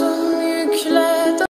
arms around